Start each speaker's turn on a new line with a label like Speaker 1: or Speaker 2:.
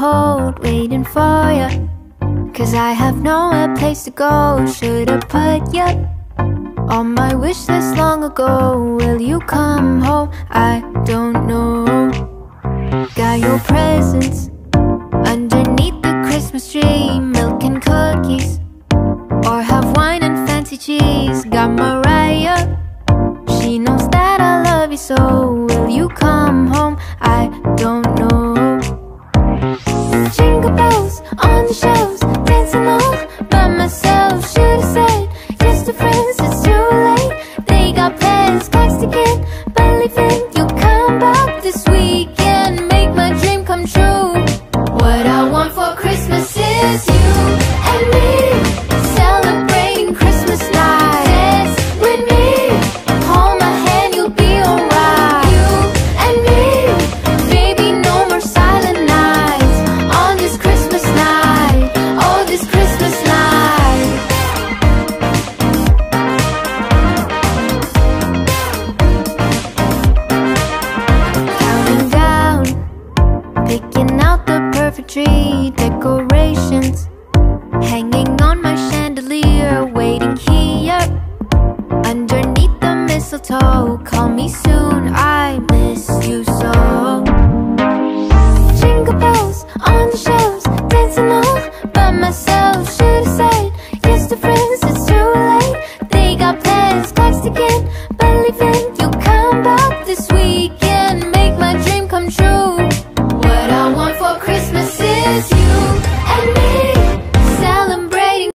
Speaker 1: hold, waiting for you. Cause I have nowhere place to go. Should've put you on my wish list long ago. Will you come home? I don't know. Got your presents underneath the Christmas tree, milk and cookies, or have wine and fancy cheese. Got Mariah, she knows that I love you so. Will you come home? on the shelves, dancing all by myself. Should've said just to friends, it's too late. They got plans, packs again, but barely fit. You come back this weekend, make my dream come true. What I want for Christmas. for tree decorations. Hanging on my chandelier, waiting here. Underneath the mistletoe, call me soon, I miss you so. Jingle bells on the shelves, dancing all by myself. Should've said yes to friends, it's too late. They got plans, text again, but leaving